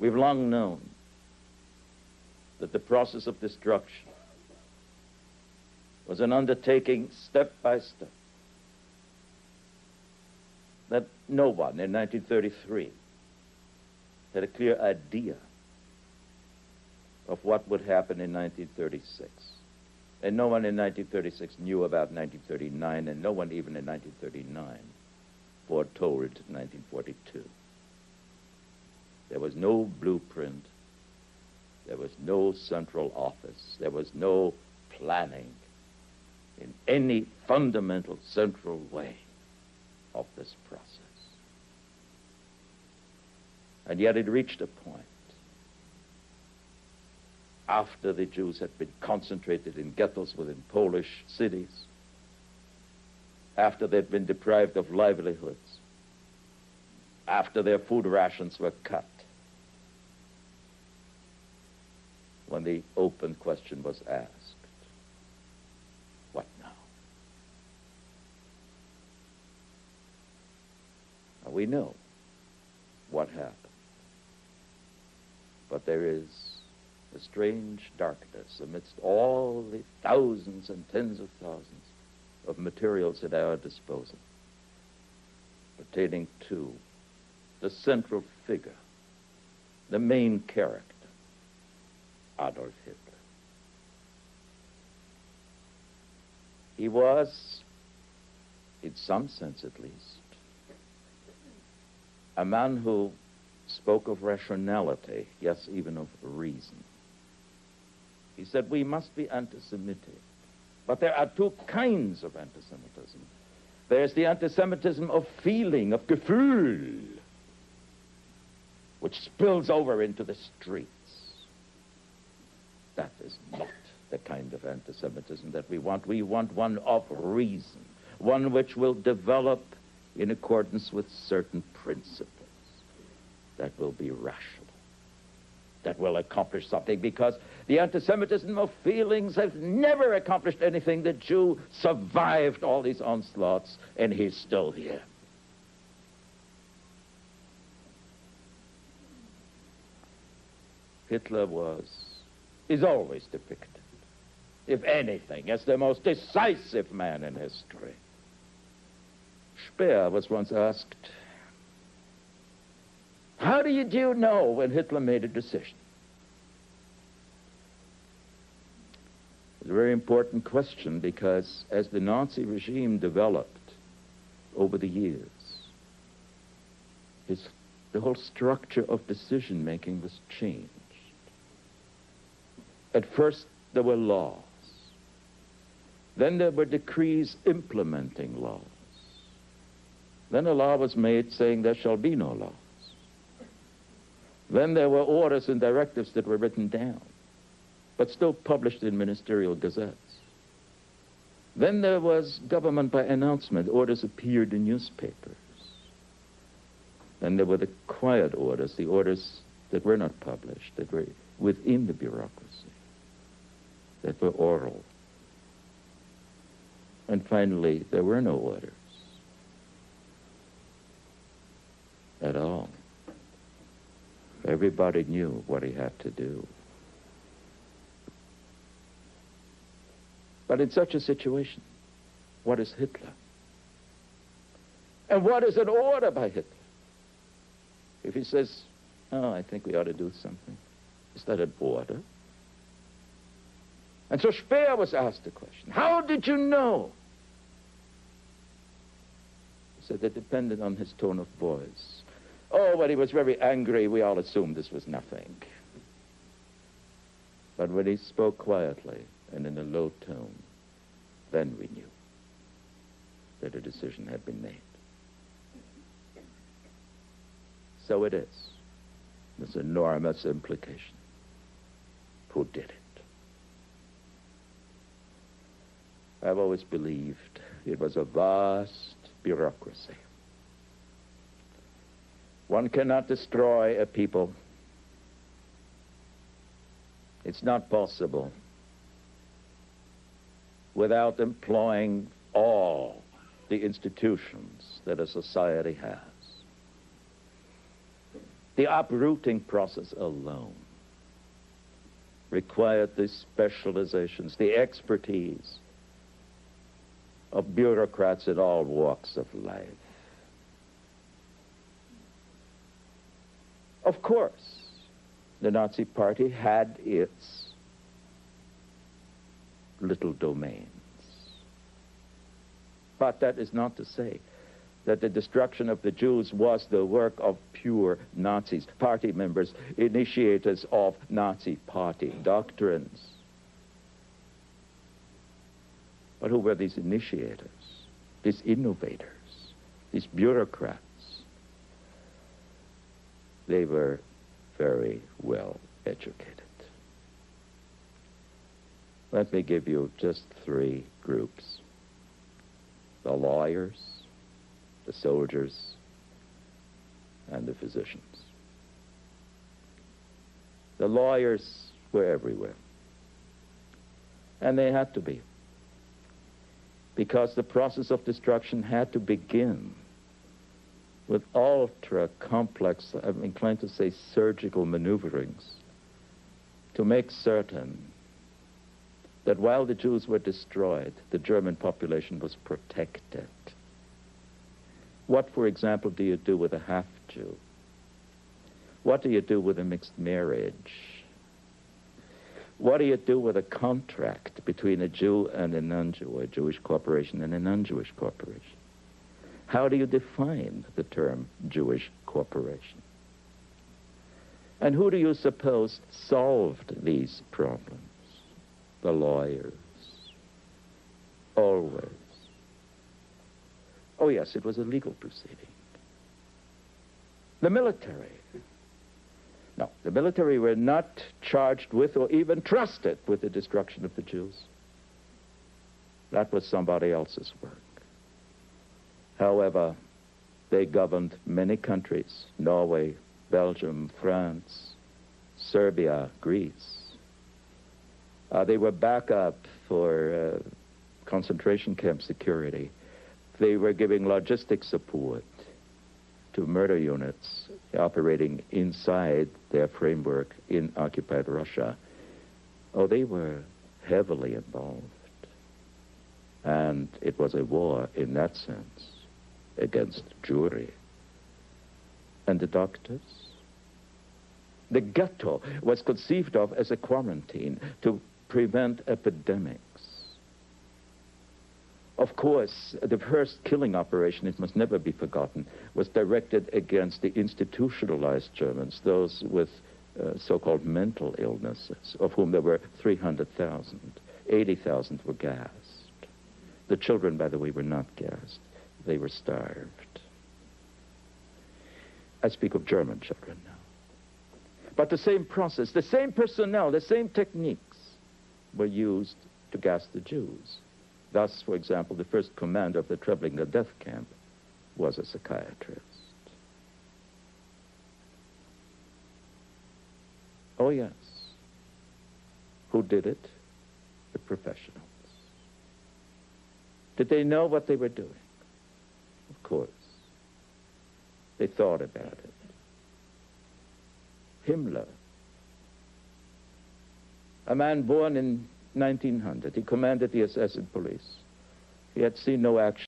We've long known that the process of destruction was an undertaking step by step. That no one in 1933 had a clear idea of what would happen in 1936. And no one in 1936 knew about 1939, and no one even in 1939 foretold 1942. There was no blueprint. There was no central office. There was no planning in any fundamental central way of this process. And yet it reached a point after the Jews had been concentrated in ghettos within Polish cities, after they'd been deprived of livelihoods, after their food rations were cut, when the open question was asked, what now? now we know what happened. But there is a strange darkness amidst all the thousands and tens of thousands of materials at our disposal pertaining to the central figure, the main character, Adolf Hitler. He was, in some sense at least, a man who spoke of rationality, yes, even of reason. He said we must be anti-Semitic. But there are two kinds of anti-Semitism. There's the anti-Semitism of feeling, of Gefühl, which spills over into the streets. That is not the kind of anti-Semitism that we want. We want one of reason, one which will develop in accordance with certain principles that will be rational, that will accomplish something, because the anti-Semitism of feelings has never accomplished anything. The Jew survived all these onslaughts, and he's still here. Hitler was, is always depicted, if anything, as the most decisive man in history. Speer was once asked, how do you, do know when Hitler made a decision? It's a very important question because as the Nazi regime developed over the years, his, the whole structure of decision making was changed. At first, there were laws. Then there were decrees implementing laws. Then a law was made saying there shall be no laws. Then there were orders and directives that were written down, but still published in ministerial gazettes. Then there was government by announcement. Orders appeared in newspapers. Then there were the quiet orders, the orders that were not published, that were within the bureaucracy, that were oral. And finally, there were no orders at all. Everybody knew what he had to do. But in such a situation, what is Hitler? And what is an order by Hitler? If he says, oh, I think we ought to do something, is that an order? And so Speer was asked the question, how did you know? He said it depended on his tone of voice. Oh, when he was very angry, we all assumed this was nothing. But when he spoke quietly and in a low tone, then we knew that a decision had been made. So it is. This enormous implication. Who did it? I've always believed it was a vast bureaucracy. One cannot destroy a people. It's not possible without employing all the institutions that a society has. The uprooting process alone required the specializations, the expertise of bureaucrats in all walks of life. Of course, the Nazi Party had its little domains. But that is not to say that the destruction of the Jews was the work of pure Nazis, party members, initiators of Nazi party doctrines. But who were these initiators, these innovators, these bureaucrats? They were very well educated. Let me give you just three groups. The lawyers, the soldiers, and the physicians. The lawyers were everywhere. And they had to be. Because the process of destruction had to begin with ultra complex, I'm inclined to say surgical maneuverings to make certain that while the Jews were destroyed, the German population was protected. What, for example, do you do with a half Jew? What do you do with a mixed marriage? What do you do with a contract between a Jew and a non-Jew, a Jewish corporation and a non-Jewish corporation? How do you define the term Jewish corporation? And who do you suppose solved these problems? The lawyers. Always. Oh, yes, it was a legal proceeding. The military. No, the military were not charged with or even trusted with the destruction of the Jews. That was somebody else's work. However, they governed many countries Norway, Belgium, France, Serbia, Greece. Uh, they were backup for uh, concentration camp security. They were giving logistic support to murder units operating inside their framework in occupied Russia. Oh, they were heavily involved. And it was a war in that sense against Jewry. And the doctors? The ghetto was conceived of as a quarantine to prevent epidemics. Of course, the first killing operation, it must never be forgotten, was directed against the institutionalized Germans, those with uh, so-called mental illnesses, of whom there were 300,000. 80,000 were gassed. The children, by the way, were not gassed. They were starved. I speak of German children now. But the same process, the same personnel, the same techniques were used to gas the Jews. Thus, for example, the first commander of the Treblinka death camp was a psychiatrist. Oh, yes. Who did it? The professionals. Did they know what they were doing? Of course. They thought about it. Himmler, a man born in 1900, he commanded the SS police. He had seen no action.